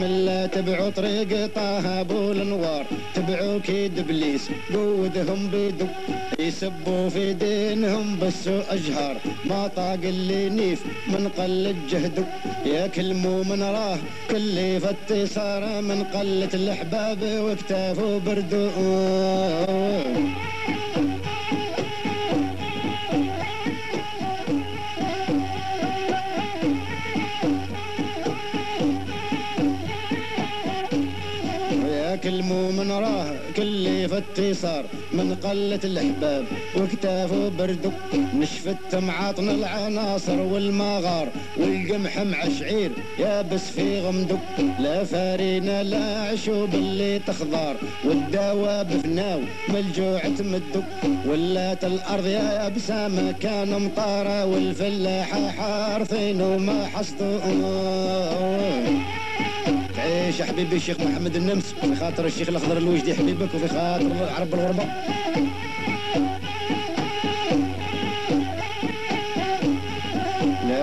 من لا تبعوا طريق طه أبو الأنوار تبعوا كيد إبليس قودهم بيدو يسبوا في دينهم بس أجهار. ما طاق اللي نيف من قلة جهده يكلموا من راه كل فتي صار من قلة الأحباب واكتافوا بردو. كل فتي صار من قلة الأحباب وكتافه بردو نشفت معاطن العناصر والمغار والقمح مع شعير يابس في غمدو لا فارينا لا عشوب اللي تخضار والدواب فناو ملجوع تمدو ولات الأرض يا بسامة كان مطارة والفلاحة حارثين وما حصدوا. تعيش يا حبيبي الشيخ محمد النمس في خاطر الشيخ الأخضر الوجدي حبيبك وفي خاطر العرب الغربه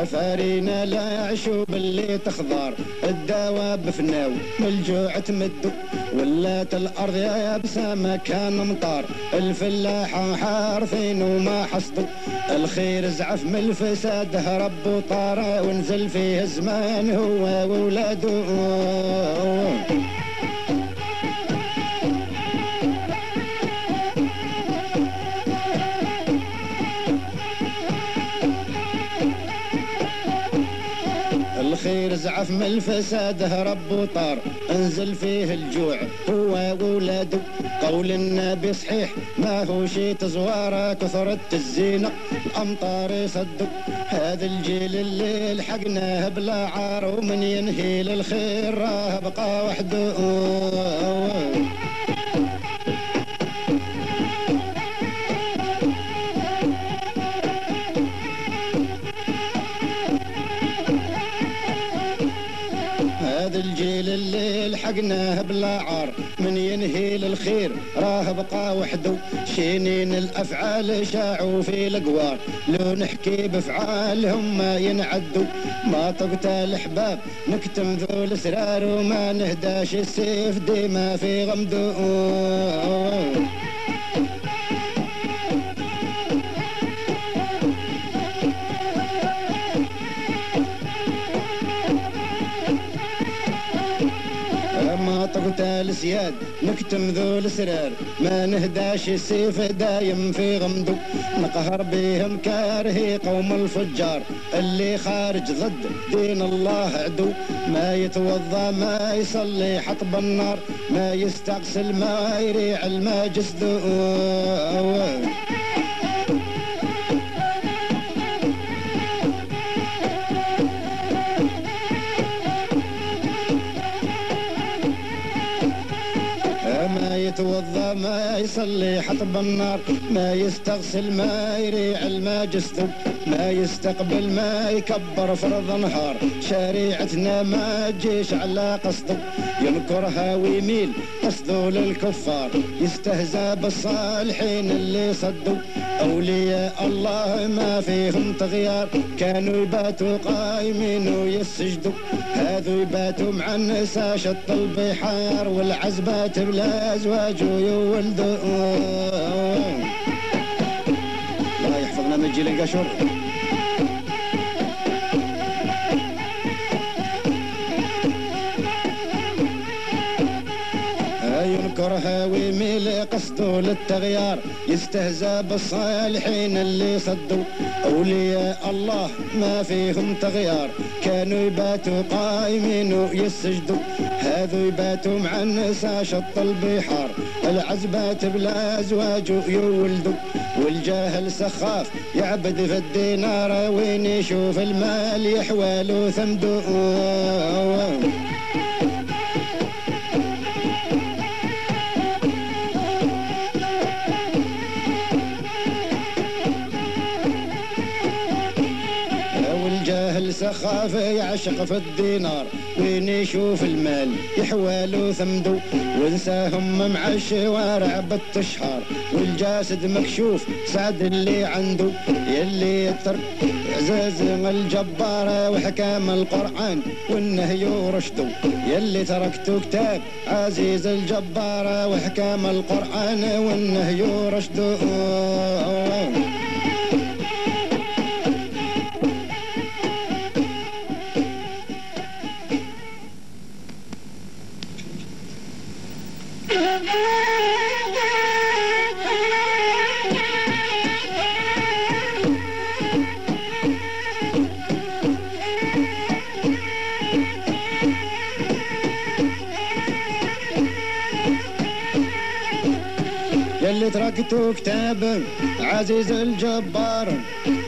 فارينا لا عشوب اللي تخضر. الدواب فناو الجوع تمدو ولات الأرض يا بسامة كان مطار الفلاحة حارثين وما حصدوا الخير زعف من الفساد هرب وطار ونزل فيه زمان هو وولاده زعف من الفساد هرب وطار انزل فيه الجوع هو وولاده قول النبي صحيح ما هو شي تزواره؟ كثرت الزينة الأمطار يصدق هذا الجيل اللي لحقناه بلا عار ومن ينهي للخير راه بقى وحده. لحقناه بلا عار. من ينهي للخير راه بقى وحده. شينين الأفعال شاعوا في القوار لو نحكي بأفعالهم ما ينعدوا. ما تقتل احباب نكتم ذو الأسرار. وما نهداش السيف ديما في غمده نكتم ذو الاسرار ما نهداش السيف دايم في غمدو نقهر بهم كارهي قوم الفجار. اللي خارج ضد دين الله عدو. ما يتوضا ما يصلي حطب النار. ما يستغسل ما يريع الماء جسده يتوضا ما يصلي حطب النار ما يستغسل ما يريع الماء جسده ما يستقبل ما يكبر فرض نهار. شريعتنا ما تجيش على قصده ينكرها ويميل قصده للكفار. يستهزى بالصالحين اللي صدوا أولياء الله ما فيهم تغيار. كانوا يباتوا قايمين ويسجدوا هذو يباتوا مع النساء شط البحار والعزبات بلا أزواج ويولدوا. الله يحفظنا من جيل القشر ينكرها ويميل قصده للتغيار. يستهزى بالصالحين اللي صدوا. أولياء الله ما فيهم تغيار. كانوا يباتوا قايمين ويسجدوا. يباتوا مع النساء شط البحار. العزبات بلا أزواج يولدوا والجاهل سخاف يعبد في الدينار وين يشوف المال يحوال ثمدو طاف يعشق في الدينار وين يشوف المال؟ يحوالو ثمدو ونساهم مع الشوارع بالتشهار والجاسد مكشوف سعد اللي عنده يلي يتر. عزاز الجبار وحكام القرآن والنهي ورشده يلي تركتو كتاب عزيز الجبار وحكام القرآن والنهي ورشده تركتوا كتاب عزيز الجبار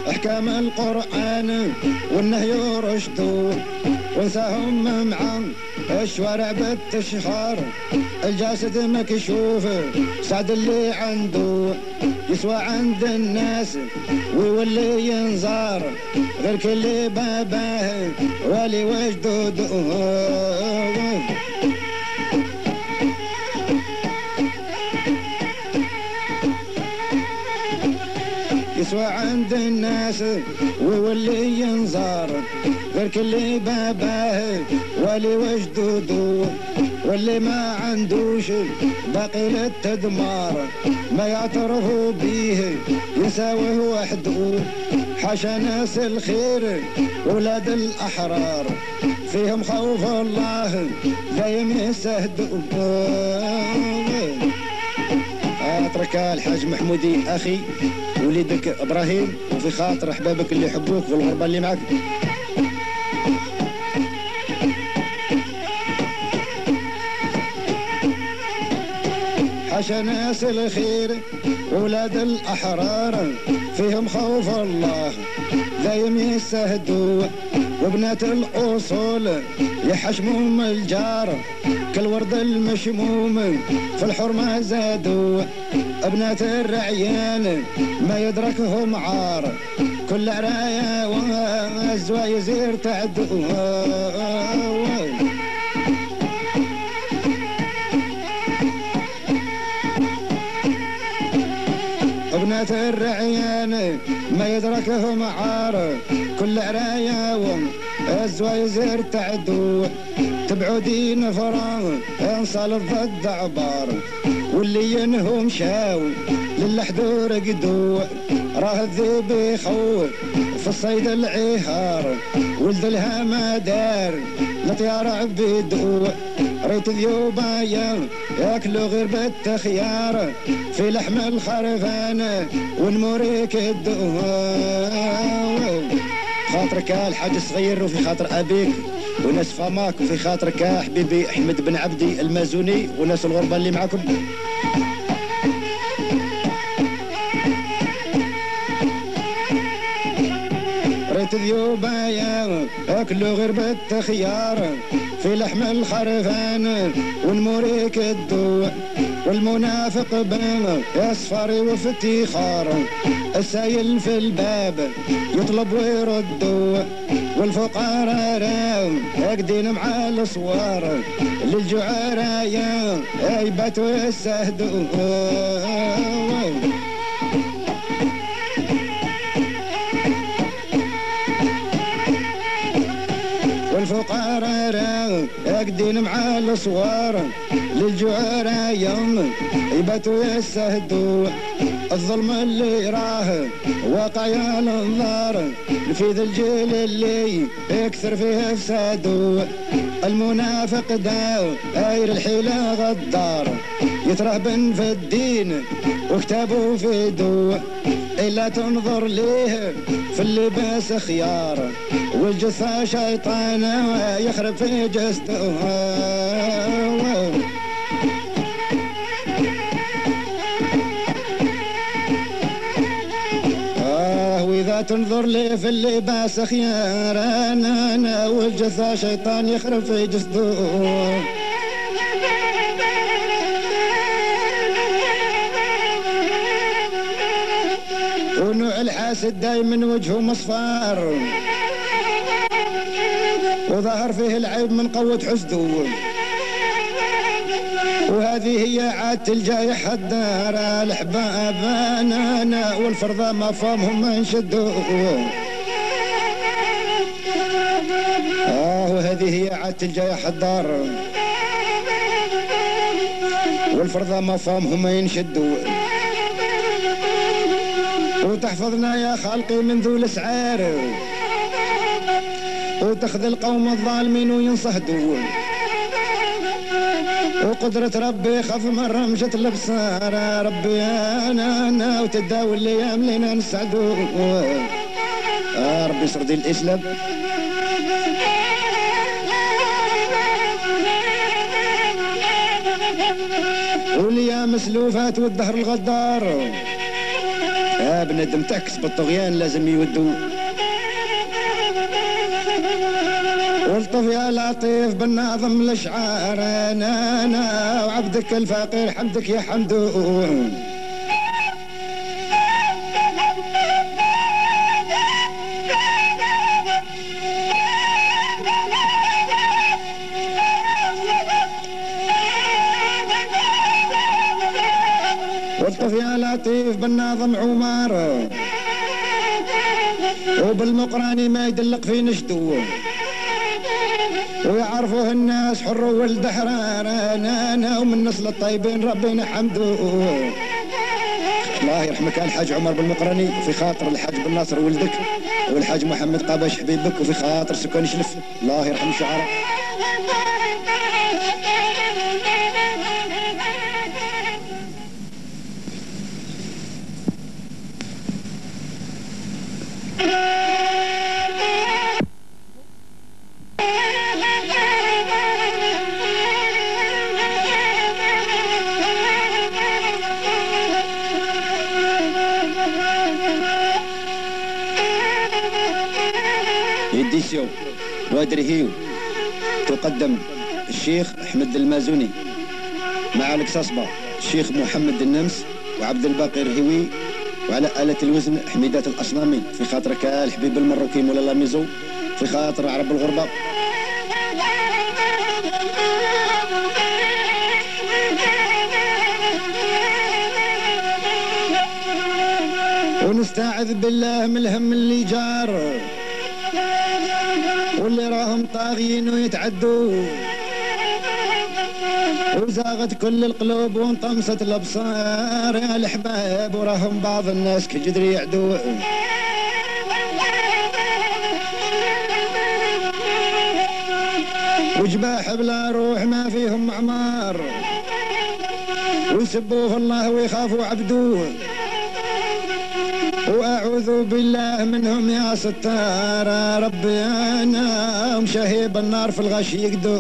أحكام القرآن والنهي رشدو وانساهم مع الشوارع بالتشهار. الجاسد مكشوف سعد اللي عنده يسوى عند الناس ويولي ينظار غير كل باباه ولي وجدود يسوى عند الناس ويولي ينظار غير كل باباه ولي وجدودو واللي ما عندوش باقي للتدمار. ما يعترفوا بيه يساويه وحده. حاشا ناس الخير ولاد الأحرار. فيهم خوف الله دايم يستهدوا اترك الحاج محمودي. أخي وليدك إبراهيم وفي خاطر أحبابك اللي يحبوك والغربه اللي معك حاشا ناس الخير ولاد الأحرار فيهم خوف الله دايم يستهدوا وبنات الأصول يحشموم الجار كل ورد المشموم في الحرمة زادوا. ابنات الرعيان ما يدركهم عار كل عرايا والزوايزير تعدوا. بنات الرعيان ما يدركهم عار كل عراياهم الزوايزر تعدو تبعوا دين فران انصال ضد عبار واللي ينهم شاو. للحدور قدو راه الذيب يخوف في الصيد العهار. ولد الهما دار. لطيار عبيدو ريت ذيوبا ياكلوا غير بالتخيار في لحم الخرفان ونموريك الدو خاطرك الحاج صغير وفي خاطر أبيك وناس فماك وفي خاطرك حبيبي أحمد بن عبدي المازوني وناس الغربة اللي معكم ريت ذيوبا يا اكلوا غير بالتخيار في لحم الخرفان ونموريك الدو والمنافق بان يصفر وفتيخار السايل في الباب يطلب ويردوا والفقراء راو يقدين مع الصوار. للجعراء يا يبات ويستهدوا والفقراء يقدين مع الصوار. للجوار يوم يباتوا يستهدوا الظلم اللي راه واقع يا الانظار في ذا الجيل اللي يكثر فيه فسادو المنافق دا اير الحيلة غدار. يترهبن في الدين وكتابه في دو. إلا تنظر ليه في اللباس خيار. والجثة شيطانة يخرب في جسده. وإذا تنظر لي في اللباس خيار أنا أنا والجثة شيطان يخرب في جسده ونوع الحاسد دايما وجهه مصفار. وظهر فيه العيب من قوة حسده وهذه هي عادة الجايح الدار الحباب أنا والفرضة ما فهمهم ما نشدوا آه وهذه هي عادة الجايح الدار والفرضة ما فهمهم ينشدوا. وتحفظنا يا خالقي من ذو الأسعار. وتخذ القوم الظالمين وينصهدوا. وقدرة ربي خف من رمشة الابصار ربي أنا أنا وتداوي الأيام لنا نسعدوا آه ربي يسرد الإسلام. والايام مسلوفات والدهر الغدار. يا بنادم تعكس بالطغيان لازم يودوا والطف يا لطيف بالناظم الاشعار أنا أنا وعبدك الفقير حمدك يا حمدون. والطف يا لطيف بالناظم عمار وبالمقراني ما يدلق في نشدو ويعرفوه الناس حر ولد حرار أنا أنا ومن نسل الطيبين ربنا حمدو الله يرحمك الحاج عمر بالمقرني وفي خاطر الحاج بن ناصر ولدك والحاج محمد قابش حبيبك وفي خاطر سكان شلف الله يرحم شعرك إديسيو وادرهيو تقدم الشيخ أحمد المازوني. مع القصاصبة الشيخ محمد النمس وعبد الباقي الرهوي وعلى آلة الوزن حميدات الأصنامي. في خاطرك الحبيب المروكي مولا لاميزو. في خاطر عرب الغربة. ونستعذ بالله من الهم اللي جار. واللي راهم طاغيين ويتعدوا. وزاغت كل القلوب وانطمست الأبصار. يا الحبايب وراهم بعض الناس كجدري يعدوا وجباح بلا روح ما فيهم اعمار ويسبوا في الله ويخافوا عبدوه. وأعوذ بالله منهم يا ستار. ربي أنا مشهيب النار في الغش يقدو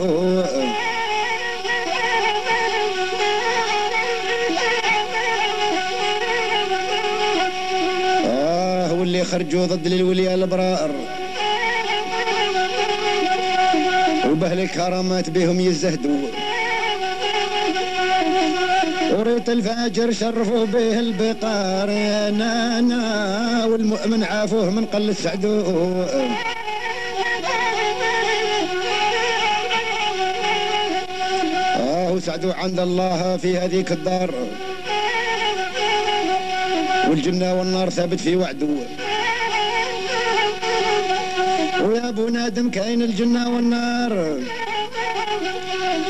آه واللي خرجوا ضد الولياء الأبرار. وبهل الكرامات بهم يزهدوا. وريت الفاجر شرفوا به البقار نانا والمؤمن عافوه من قلة سعدو آه وسعدوا عند الله في هذيك الدار. والجنة والنار ثابت في وعده ويا أبو نادم كاين الجنة والنار.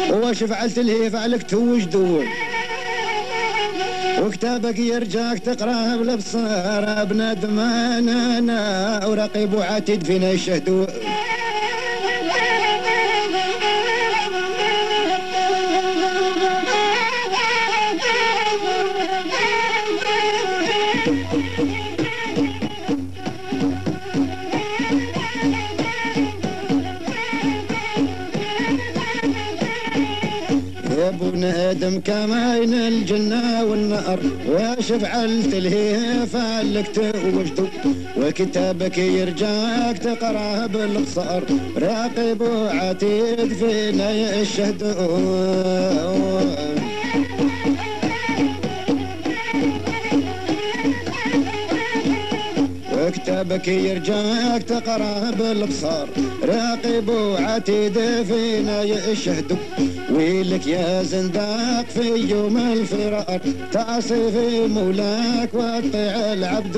وش فعلت له فعلك توج دول وكتابك يرجاك تقرأه بالأبصار. بنادم أنا ورقيب وعاتد فينا يشهدوا يا ابن آدم كماين الجنة والنار واش فعلت له فعلك وكتابك يرجاك تقراه بالقصار راقب وعتيد فينا يشهد بابك يرجاك تقرا بالابصار راقب وعتيد فينا يشهدوا ويلك يا زنداق في يوم الفرار. تعصي في مولاك وطيع العبد.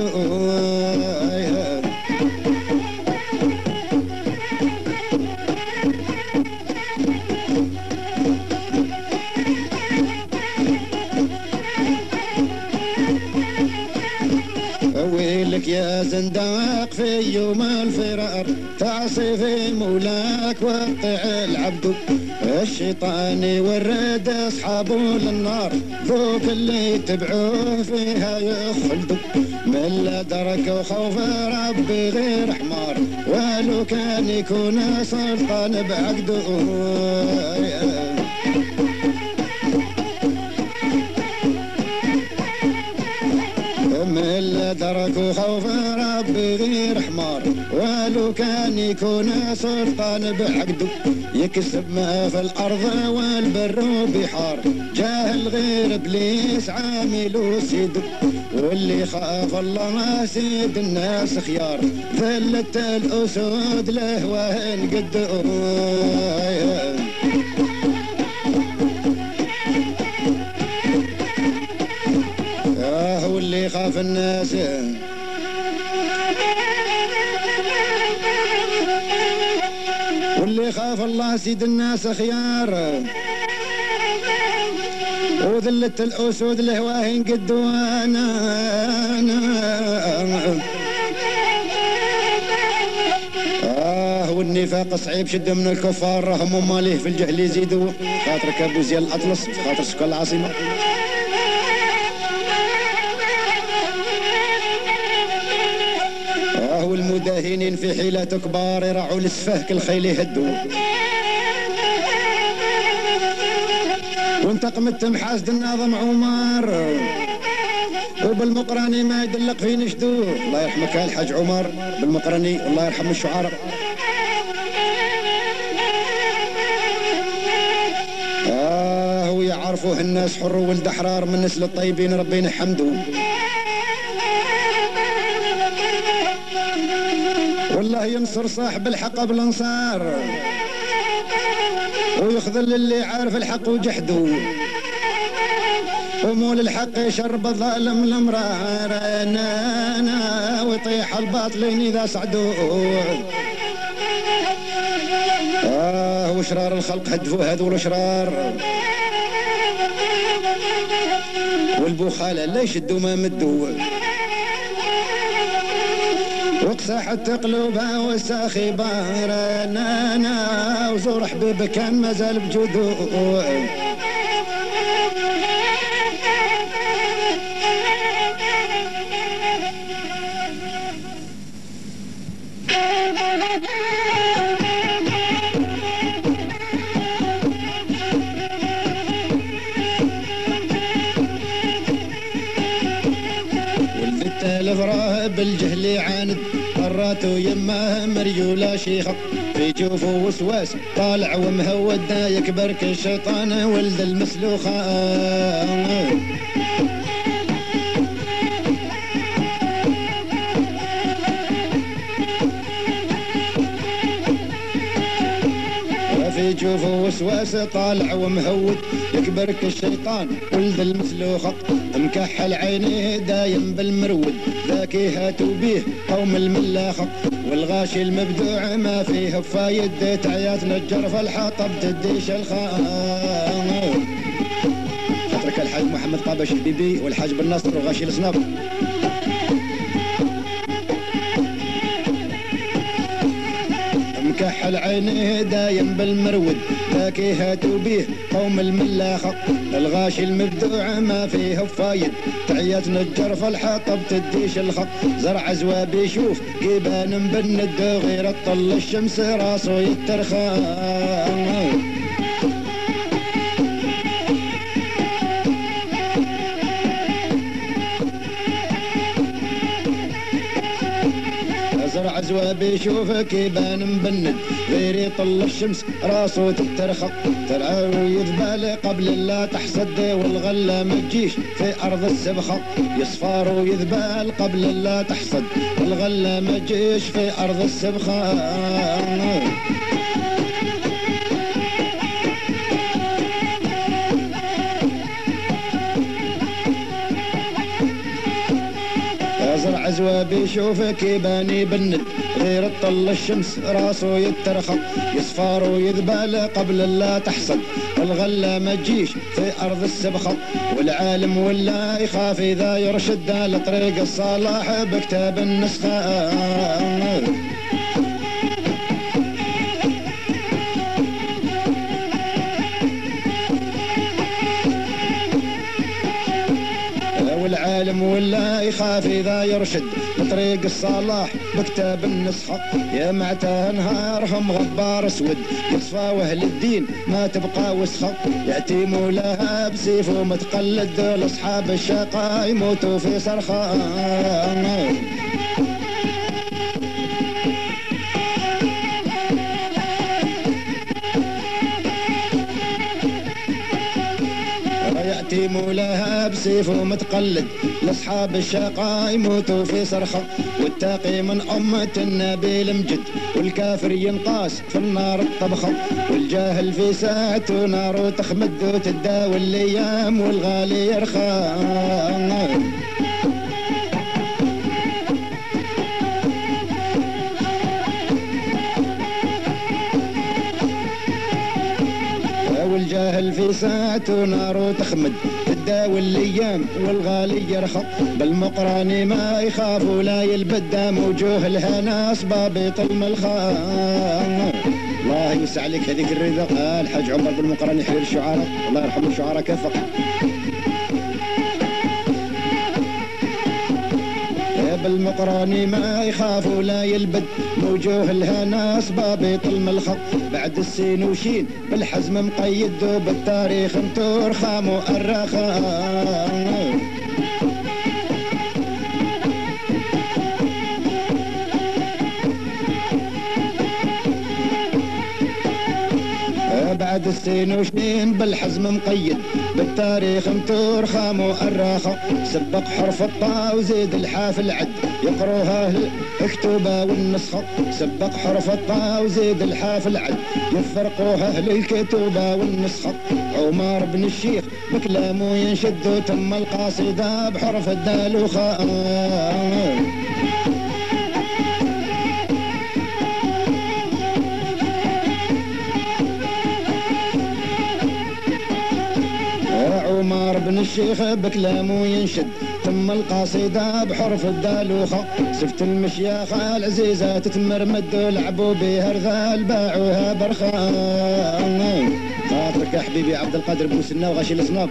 ويلك يا زنداق في يوم الفرار. تعصي في مولاك وقع العبد. الشيطان يورد اصحابه للنار ذوك اللي يتبعوه فيها يخلدوا من لا درك وخوف ربي غير حمار ولو كان يكون سلطان بعقده ولو كان يكون سلطان بعقده. يكسب ما في الأرض والبر وبحار جاهل غير إبليس عامل وسيد. واللي خاف الله ما سيد الناس خيار. ذلت الأسود له وهن قد آه واللي يخاف الناس يخاف الله سيد الناس خيار. وذلة الأسود الهواهين قد وأنا آه والنفاق صعيب شد من الكفار. راهم ماليه في الجهل يزيدوا. خاطرك أبو زيال الأطلس خاطر سكان العاصمة. والمداهنين في حيلة كبار يرعوا السفاه كالخيل يهدوا. وانتقم التمحاس الناظم عمر. وبالمقراني ما يدلق في نشدو. الله يرحمك الحاج عمر. بالمقراني الله يرحم الشعراء. آه ويعرفوه الناس حر ولد أحرار من نسل الطيبين ربنا حمدو والله ينصر صاحب الحق بالأنصار. ويخذل اللي عارف الحق وجحده. ومول الحق يشرب الظالم المرار أنا ويطيح الباطلين إذا صعدوا آه وشرار الخلق هدفوا هذول الأشرار. والبخالة لا يشدوا ما مدوا. وقسحت قلوبها وساخي بارنا وزور حبيب كان مازال بجدو بالجهل يعاند مرات يمه مريولة شيخة في جوفه وسواس طالع ومهود يكبر كالشيطان ولد المسلوخة. في جوفه وسواس طالع ومهود يكبر كالشيطان ولد المسلوخة مكحل عينيه دايم بالمرود ذاكي هاتوا بيه قوم الملاخة والغاشي المبدوع ما فيه فايد. تعيات نجر في الحطب تديش الخام خاطرك الحاج محمد قابش البيبي والحاج بن ناصر وغاشي الصناب مكحل عينيه دايم بالمرود ذاكي هاتوا بيه قوم الملاخة الغاشي المبدوع ما فيه فايد تعيات نجر في الحطب تديش الخط. زرع زواب يشوف جيبان بالند غير الطل الشمس راسه يترخى. زرع عزوة بيشوفك يبان مبند غير يطل الشمس راسه تترخى. ترعى ويذبال قبل لا تحصد والغلة ما تجيش في أرض السبخة. يصفار ويذبال قبل لا تحصد والغلة ما تجيش في أرض السبخة. يزرع عزوة بيشوفك يباني بالند. غير تطل الشمس راسه يترخى يصفار ويذبال قبل لا تحصد. الغلة ما تجيش في أرض السبخة. والعالم ولا يخاف إذا يرشد. لطريق الصلاح بكتاب النسخة. يخاف إذا يرشد بطريق الصلاح بكتاب النسخة يا معته نهارهم غبار أسود؟ يصفى واهل الدين ما تبقى وسخة؟ يأتي مولاها بسيفه متقلد لاصحاب الشقاء يموتوا في صرخة يأتي مولاها بسيفه متقلد لأصحاب الشقاء يموتوا في صرخة والتاقي من أمة النبي المجد والكافر ينقاس في النار الطبخة والجاهل في ساعته نار تخمد وتداوي الأيام والغالي يرخى والجاهل في ساعته نار تخمد تداوي الأيام والغالي يرخى. بالمقران ما يخاف ولا يلبد وجوه الهنا صبابيط الملخى. الله يوسع عليك هذيك الرضا الحاج عمر بن مقران يحيي الشعراء الله يرحم الشعراء كفق بالمقراني ما يخاف ولا يلبد. موجوه الهنا صبابيط الملخط بعد السين وشين بالحزم مقيد وبالتاريخ متور خام الرخاء. السين وشين بالحزم مقيد بالتاريخ متور خام الراخة سبق حرف الطاء وزيد الحاف العد يقروها الكتوبة والنسخة. سبق حرف الطاء وزيد الحاف العد يفرقوها أهل الكتوبة والنسخة. عمر بن الشيخ بكلامه ينشد وتم القصيدة بحرف الدال وخاء. عمر بن الشيخ بكلامه ينشد ثم القصيدة بحرف الدالوخة. سفت المشياخة العزيزة تتمرمد لعبوا بها رذال باعوها برخان خاطرك يا حبيبي عبد القادر بوسنا وغاشي الصناب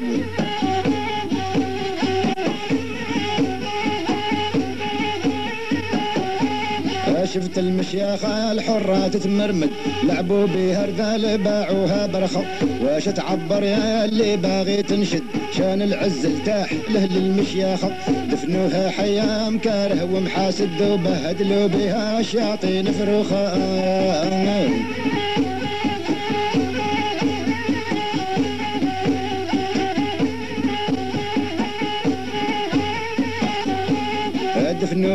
شفت المشياخة الحرة تتمرمد. لعبوا بها رذال باعوها برخة واش تعبر يا اللي باغي تنشد؟ شان العز التاح له للمشياخة دفنوها حيام كاره ومحاسد وبهدلوا بها الشياطين فروخة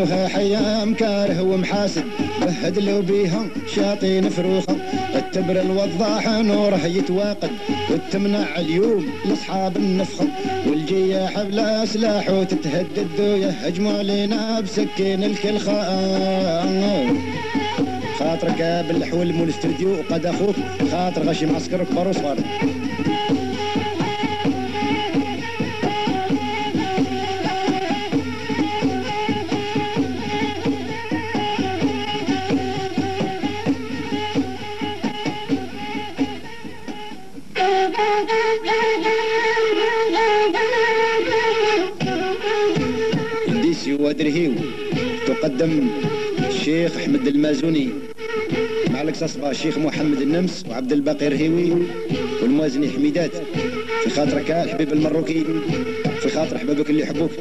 دفنوها حيام كاره ومحاسد بهدلوا بيها شاطين فروخة. التبر الوضاح نوره يتواقد وتمنع اليوم لأصحاب النفخة. والجياح بلا سلاح وتتهدد ويهجموا علينا بسكين الكلخة خاطرك بالحول مول الاستوديو وقد أخوك خاطر غشي معسكر كبر وصغار انديسي ودرهيو تقدم الشيخ أحمد المازوني مع الاكساصبا الشيخ محمد النمس وعبد الباقي الرهيوي والموازني حميدات. في خاطرك الحبيب المروكي في خاطر أحبابك اللي يحبوك.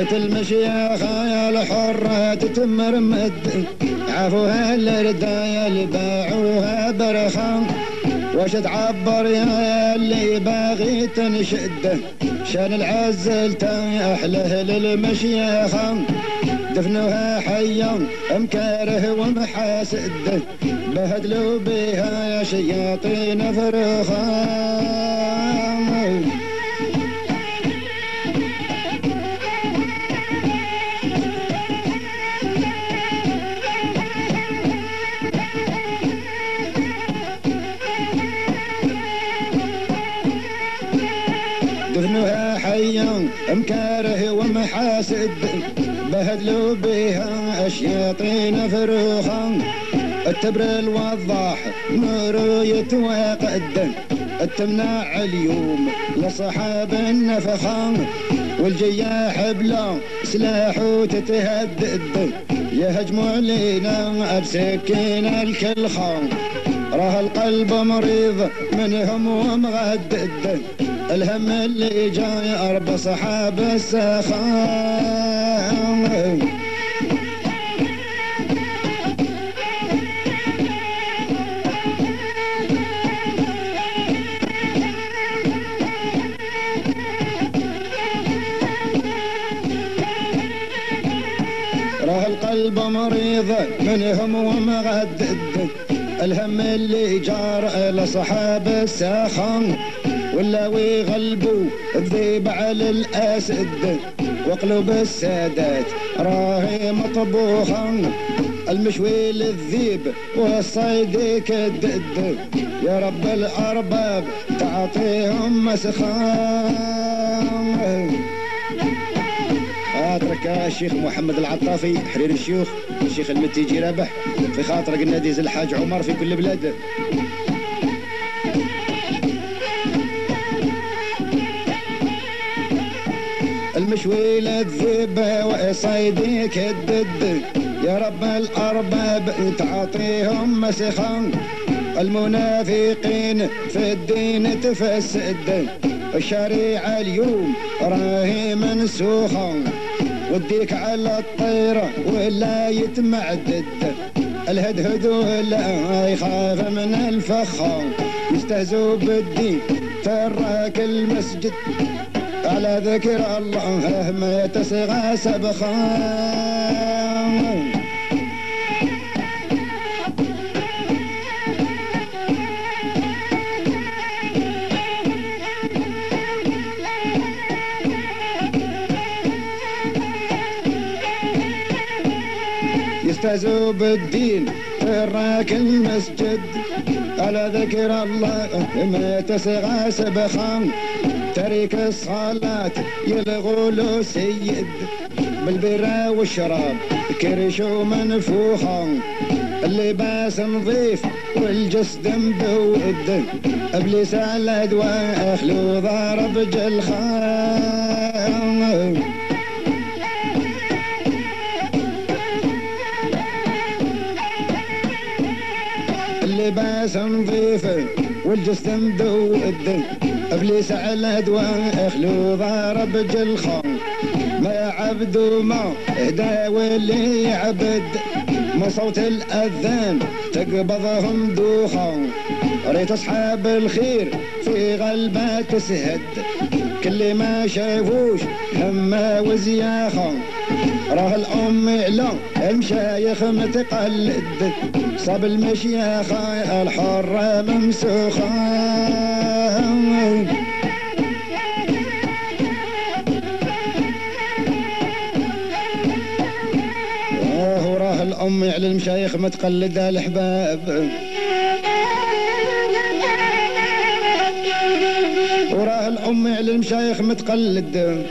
بنت المشيخة يا الحرة تتمرمد عفوها الرداية اللي باعوها برخان وش تعبر يا اللي باغي تنشده شان العزل احله للمشيخة دفنوها حيا مكاره ومحاسد. بهدلوا بها يا شياطين فرخان ومحاسد بهدلوا بها الشياطين فروخا التبر الوضاح نور يتوقد التمنع اليوم لصحاب النفخان والجياح بلا سلاح وتتهدد يهجموا علينا بسكين الكلخان راه القلب مريض منهم ومغدد. الهم اللي جاي أربع صحاب السخان راه القلب مريض منهم ومغدد. الهم اللي جار لصحاب السخان ولا ويغلبوا الذيب على الأسد. وقلوب السادات راهي مطبوخة. المشوي للذيب والصيد كدد. يا رب الأرباب تعطيهم مسخان خاطرك الشيخ محمد العطافي حرير الشيوخ الشيخ المتيجي رابح في خاطرك النادي الحاج عمر في كل بلاد. المشوي للذبة وصيدي كدد يا رب الأرباب تعطيهم مسخان المنافقين في الدين تفسد الشريعة اليوم راهي منسوخة وديك على الطيرة ولا يتمعدد الهدهد ولا يخاف من الفخار يستهزوا بالدين تراك المسجد. على ذكر الله ما تسغى سبخان يستهزوا بالدين تراك المسجد. على ذكر الله ما تسغى سبخان ترك الصلاة يلغوا له سيد. بالبرا والشراب كرش ومنفوخة اللباس نظيف والجسد مبود. إبليس على دواء أخلو ضارب جلخان. والجسم مدود إبليس على دواء أخلو ضارب جلخان. ما عبد ما إهدى واللي يعبد ما صوت الأذان تقبضهم دوخان. ريت أصحاب الخير في غلبة تسهد. كل ما شافوش هما وزياخا راه الأم على المشايخ متقلد. صاب المشيخة الحرة ممسوخة آه وراه الأم على المشايخ متقلدة الأحباب وراه الأم على المشايخ متقلد.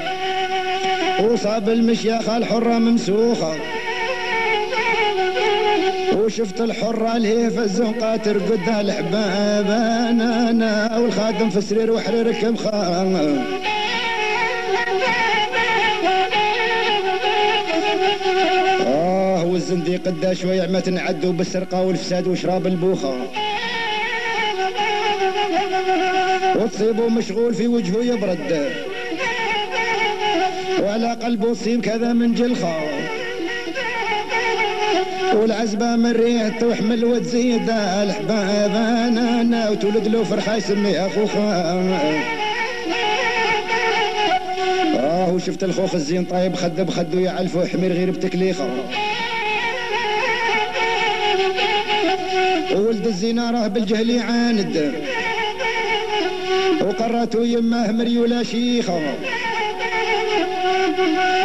وصاب المشيخة الحرة ممسوخة. وشفت الحرة اللي في الزنقة ترقد الحباب أنا أنا والخادم في السرير وحريرك مخام آه والزنديق قدا شوية ما تنعدوا بالسرقة والفساد وشراب البوخة. وتصيبه مشغول في وجهه يبرد. على قلبه تصيب كذا من جلخة والعزبة من ريحته وحمل وتزيد الحباب أنا أنا وتولد له فرخة يسميها آه وشفت الخوخ الزين طايب خد بخدو يعلفو حمير غير بتكليخه. وولد الزينة راه بالجهل يعاند. وقراتو يماه مريولا شيخة